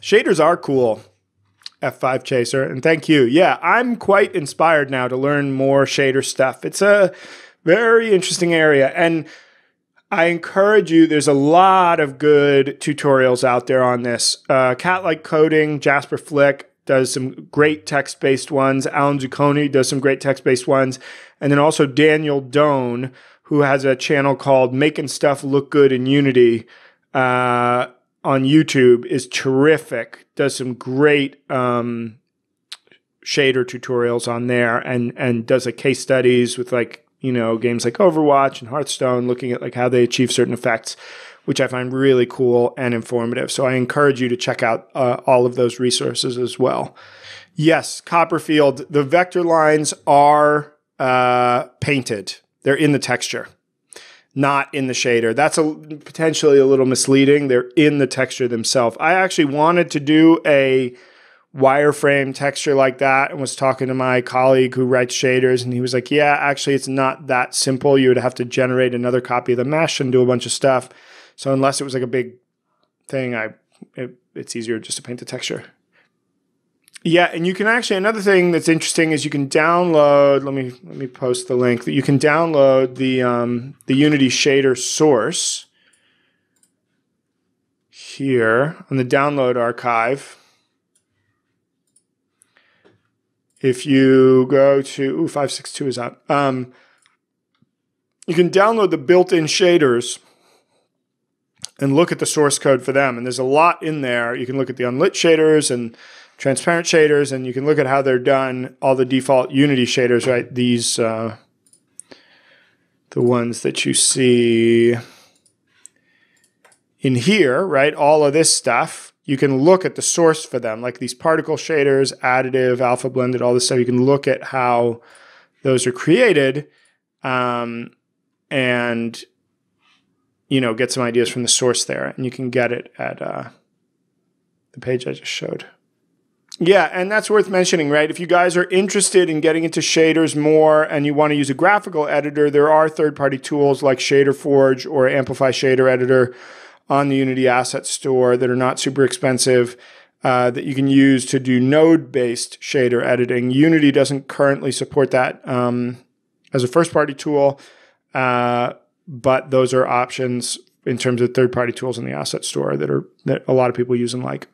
Shaders are cool. F5 Chaser, and thank you. Yeah, I'm quite inspired now to learn more shader stuff. It's a very interesting area, and I encourage you. There's a lot of good tutorials out there on this. Uh, Catlike Coding, Jasper Flick does some great text based ones. Alan Zucconi does some great text based ones, and then also Daniel Doan, who has a channel called Making Stuff Look Good in Unity. Uh, on YouTube is terrific. Does some great um, shader tutorials on there, and and does a case studies with like you know games like Overwatch and Hearthstone, looking at like how they achieve certain effects, which I find really cool and informative. So I encourage you to check out uh, all of those resources as well. Yes, Copperfield. The vector lines are uh, painted. They're in the texture not in the shader. That's a potentially a little misleading. They're in the texture themselves. I actually wanted to do a wireframe texture like that and was talking to my colleague who writes shaders and he was like, "Yeah, actually it's not that simple. You would have to generate another copy of the mesh and do a bunch of stuff." So unless it was like a big thing, I it, it's easier just to paint the texture. Yeah, and you can actually another thing that's interesting is you can download. Let me let me post the link that you can download the um, the Unity shader source here on the download archive. If you go to ooh, 562 is up. Um, you can download the built-in shaders and look at the source code for them. And there's a lot in there. You can look at the unlit shaders and transparent shaders, and you can look at how they're done. All the default Unity shaders, right? These, uh, the ones that you see in here, right? All of this stuff, you can look at the source for them, like these particle shaders, additive, alpha blended, all this stuff. You can look at how those are created, um, and you know, get some ideas from the source there, and you can get it at uh, the page I just showed. Yeah, and that's worth mentioning, right? If you guys are interested in getting into shaders more and you want to use a graphical editor, there are third party tools like Shader Forge or Amplify Shader Editor on the Unity Asset Store that are not super expensive uh, that you can use to do node based shader editing. Unity doesn't currently support that um, as a first party tool, uh, but those are options in terms of third party tools in the Asset Store that are that a lot of people use and like.